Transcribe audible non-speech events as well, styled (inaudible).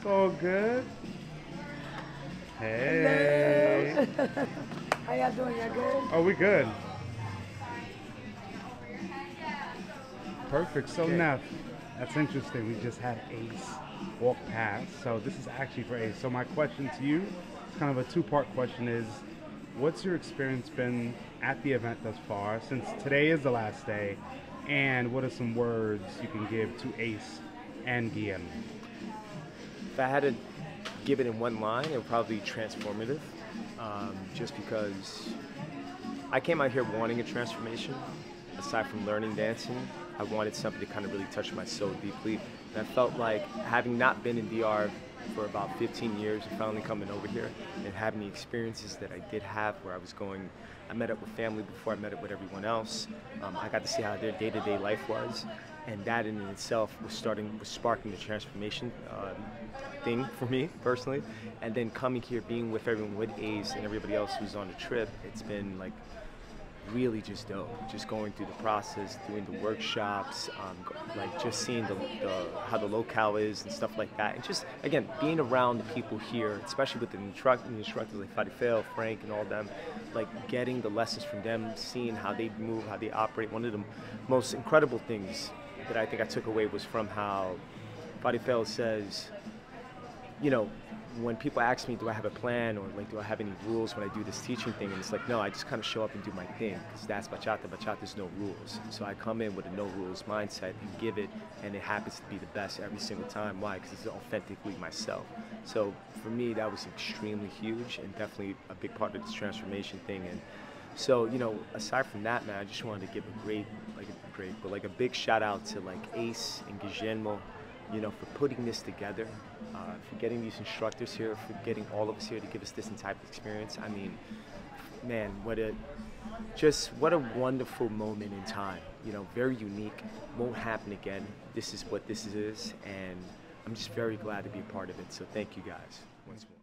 It's all good. Hey. (laughs) How y'all doing? Y'all good? Oh, we good. Perfect. So Okay. Neff, that's interesting. We just had Ace walk past. So this is actually for Ace. So my question to you, it's kind of a two-part question is, what's your experience been at the event thus far since today is the last day? And what are some words you can give to Ace and Guillermo? If I had to give it in one line, it would probably be transformative. Um, just because I came out here wanting a transformation. Aside from learning dancing, I wanted something to kind of really touch my soul deeply. And I felt like having not been in DR for about 15 years and finally coming over here and having the experiences that I did have where I was going, I met up with family before I met up with everyone else. Um, I got to see how their day-to-day life was, and that in itself was starting, was sparking the transformation uh, thing for me personally. And then coming here, being with everyone with Ace and everybody else who's on the trip, it's been like really just dope. Just going through the process, doing the workshops, um, like just seeing the, the how the locale is and stuff like that, and just again being around the people here, especially with the, instruct- the instructors like Fail, Frank, and all them, like getting the lessons from them, seeing how they move, how they operate. One of the most incredible things that I think I took away was from how Fail says you know, when people ask me, do I have a plan or like, do I have any rules when I do this teaching thing? And it's like, no, I just kind of show up and do my thing because that's bachata. Bachata's no rules. So I come in with a no rules mindset and give it, and it happens to be the best every single time. Why? Because it's authentically myself. So for me, that was extremely huge and definitely a big part of this transformation thing. And so, you know, aside from that, man, I just wanted to give a great, like a great, but like a big shout out to like Ace and Guillermo you know, for putting this together, uh, for getting these instructors here, for getting all of us here to give us this type of experience. I mean, man, what a just what a wonderful moment in time. You know, very unique. Won't happen again. This is what this is, and I'm just very glad to be a part of it. So thank you guys once more.